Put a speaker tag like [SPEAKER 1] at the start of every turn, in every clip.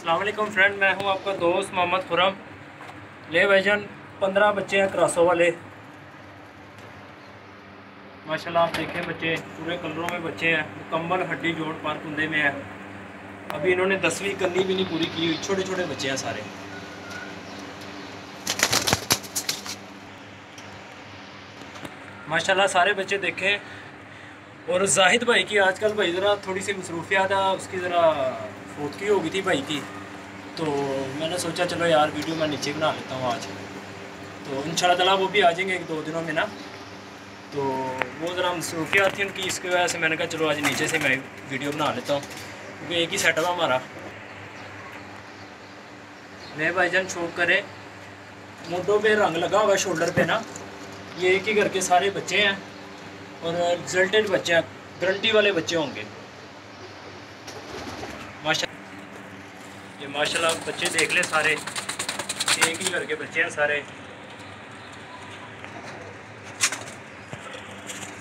[SPEAKER 1] अलैक्म friend मैं हूँ आपका दोस्त मोहम्मद खुरम। ले भाईजान, पंद्रह बच्चे हैं क्रासो वाले। माशाल्लाह, आप देखें बच्चे, पूरे कलरों में बच्चे हैं। मुकम्मल हड्डी जोड़ पर कुंदे में है। अभी इन्होंने दसवीं करनी भी नहीं पूरी की हुई छोटे छोटे बच्चे हैं सारे। माशाल्लाह, सारे बच्चे देखें। और जाहिद भाई की आजकल भाई, ज़रा थोड़ी सी मसरूफियात है उसकी ज़रा फोटकी हो गई थी भाई की। तो मैंने सोचा, चलो यार, वीडियो मैं नीचे बना लेता हूँ आज। तो इन ताला वो भी आ जाएँगे एक दो दिनों में ना। तो वो ज़रा मसरूफियात थी उनकी, इसकी वजह से मैंने कहा, चलो आज नीचे से मैं वीडियो बना लेता हूँ। क्योंकि एक ही सेटअप है हमारा। मैं भाईजान शौक करे मोटों पे रंग लगा हुआ शोल्डर पे ना। ये एक ही करके सारे बच्चे हैं और रिजल्टेड बच्चे हैं गारंटी वाले बच्चे होंगे। माशा ये माशाल्लाह बच्चे देख ले सारे। एक ही करके बच्चे हैं सारे।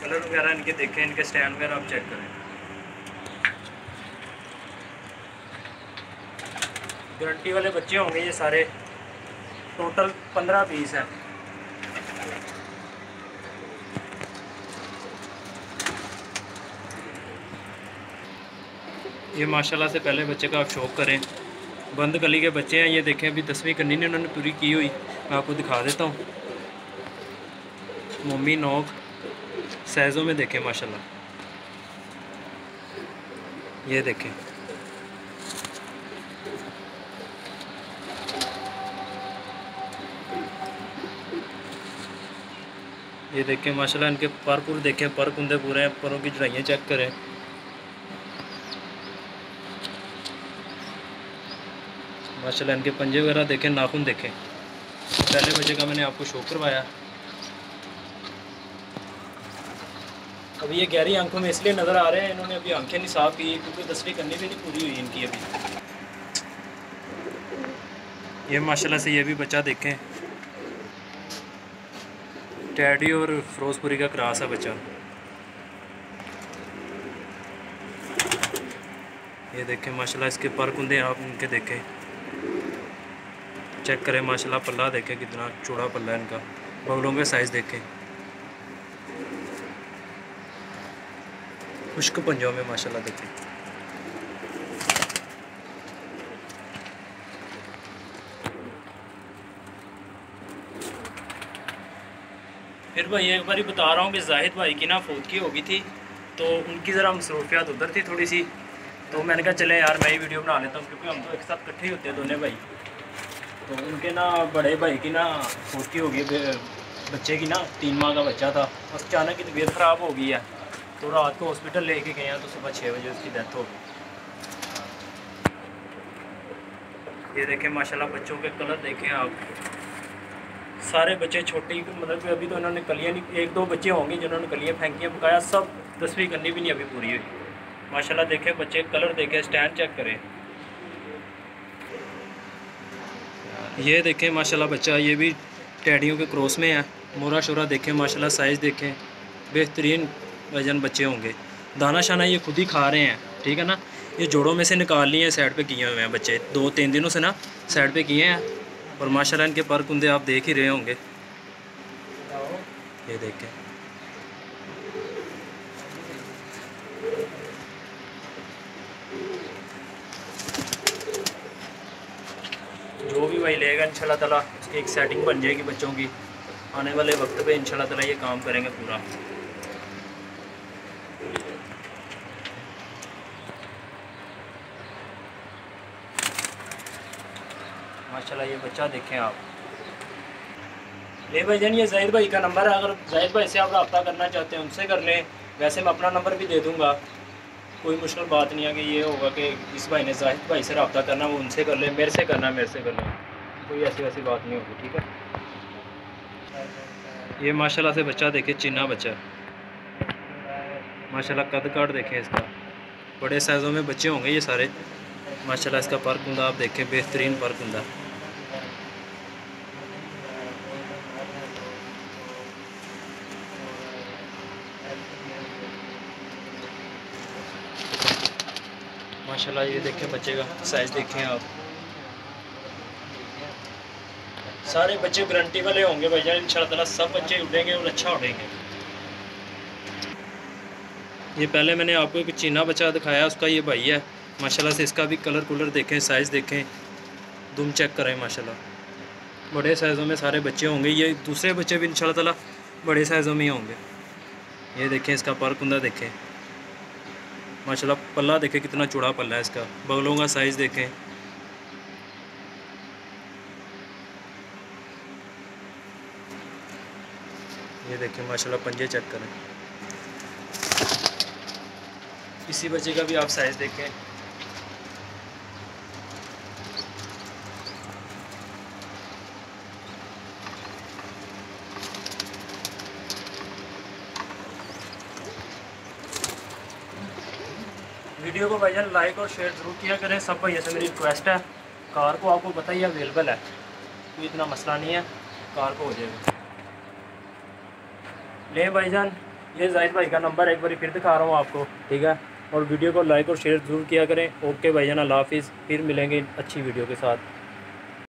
[SPEAKER 1] कलर वगैरह इनके देखें, इनके स्टैंड वगैरह आप चेक करें। गारंटी वाले बच्चे होंगे ये सारे। टोटल पंद्रह पीस हैं। ये माशाल्लाह से पहले बच्चे का आप शौक करें। बंद गली के बच्चे हैं, ये देखें, अभी दसवीं करनी नहीं, उन्होंने पूरी की हुई। मैं आपको दिखा देता हूँ। मम्मी नोक, सैज़ों में देखें, माशाल्लाह। ये देखें। ये देखें, माशाल्लाह, इनके पर पुर देखें पर कुंदे पूरे हैं, परों की चढ़ाइयाँ चेक करें। माशाल्लाह इनके पंजे वगैरह देखें, नाखून देखें। पहले बच्चे का मैंने आपको शो करवाया। अभी ये गहरी आँखों में इसलिए नज़र आ रहे हैं, इन्होंने अभी आँखें नहीं साफ़ की, क्योंकि दसवीं करनी भी नहीं पूरी हुई इनकी अभी। ये माशाल्लाह से ये भी बच्चा देखें। टैडी और फिरोजपुरी का क्रास है बच्चा। ये देखें, माशाल्लाह इसके पर कुंदे आप इनके देखें। चेक करें, माशाल्लाह पल्ला देखें कितना चौड़ा पल्ला है इनका। बगलों के साइज़ देखें। खुश्क पंजों में माशाल्लाह देखें। फिर भाई, एक बार बता रहा हूँ कि जाहिद भाई की ना फौत की हो गई थी तो उनकी ज़रा मसरूफियात उधर थी थोड़ी सी। तो मैंने कहा, चले यार, मैं ही वीडियो बना लेता हूँ, क्योंकि हम तो एक साथ इकट्ठे ही होते हैं दोनों भाई। तो उनके ना बड़े भाई की ना फौत की हो गई बच्चे की ना तीन माह का बच्चा था। बस अचानक की तबीयत ख़राब हो गई है। तो रात को हॉस्पिटल लेके गए हैं तो सुबह छः बजे उसकी डेथ हो गई। ये देखें, माशाल्लाह, बच्चों के कलर देखें आप। सारे बच्चे छोटे ही मतलब अभी तो इन्होंने कलियाँ नहीं, एक दो बच्चे होंगे जिन्होंने कलियाँ फेंकियाँ पकाया, सब दसवीं करनी भी नहीं अभी पूरी हुई। माशाल्लाह देखें, बच्चे कलर देखें, स्टैंड चेक करें। ये देखें, माशाल्लाह बच्चा, ये भी टैडियों के क्रॉस में है। मोरा शोरा देखें, माशाल्लाह साइज़ देखें, बेहतरीन वज़न बच्चे होंगे। दाना शाना ये खुद ही खा रहे हैं, ठीक है ना? ये जोड़ों में से निकाल लिए हैं साइड पे किए हुए हैं बच्चे। दो, तीन दिनों से ना साइड पे किए हैं, और माशाल्लाह इनके पर कुंदे आप देख ही रहे होंगे। ये देखें। जो भी भाई लेगा इंशाल्लाह ताला। एक सेटिंग बन जाएगी बच्चों की। आने वाले वक्त पे इंशाल्लाह ताला ये काम करेंगे पूरा। माशाल्लाह ये बच्चा देखें आप। ले भाई जान, ये जाहिद भाई का नंबर है। अगर जाहिद भाई से आप रब्ता करना चाहते हैं, उनसे कर लें। वैसे मैं अपना नंबर भी दे दूँगा। कोई मुश्किल बात नहीं है कि ये होगा कि इस भाई ने जाहिद भाई से रब्ता करना, वो उनसे कर ले, मेरे से करना, मेरे से कर लें। कोई ऐसी वैसी बात नहीं होगी, ठीक है? ये माशाल्लाह से बच्चा देखे चिन्ना बच्चा। माशाल्लाह कद काट देखें इसका। बड़े साइज़ों में बच्चे होंगे ये सारे। माशाल्लाह इसका पर कुंदा आप देखें, बेहतरीन पर कुंदा माशाल्लाह ये देखें बच्चे का साइज़ देखें आप। सारे बच्चे गारंटी वाले होंगे भाईजान ताला सब बच्चे उड़ेंगे और अच्छा उड़ेंगे ये पहले मैंने आपको एक चीना बच्चा दिखाया, उसका ये भाई है, माशाल्लाह से इसका भी कलर कुलर देखें साइज़ देखें। दुम चेक करें, माशाल्लाह। बड़े साइज़ों में सारे बच्चे होंगे, ये दूसरे बच्चे भी इन ताला बड़े साइज़ों में ही होंगे। ये देखें, इसका पर कुंदा देखें। माशाल्लाह पल्ला देखें, कितना चौड़ा पल्ला है इसका। बगलों का साइज़ देखें। ये देखें माशाल्लाह पंजे चेक करें। इसी बच्चे का भी आप साइज़ देखें। वीडियो को भाईजान लाइक और शेयर ज़रूर किया करें। सब भैया से मेरी रिक्वेस्ट है। कार को आपको पता ही अवेलेबल है। कोई इतना मसला नहीं है। कार को हो जाएगा। ले भाईजान, ये जाहिद भाई का नंबर एक बार फिर दिखा रहा हूँ आपको, ठीक है? और वीडियो को लाइक और शेयर ज़रूर किया करें। ओके भाईजान, अल्लाह हाफिज़, फिर मिलेंगे अच्छी वीडियो के साथ।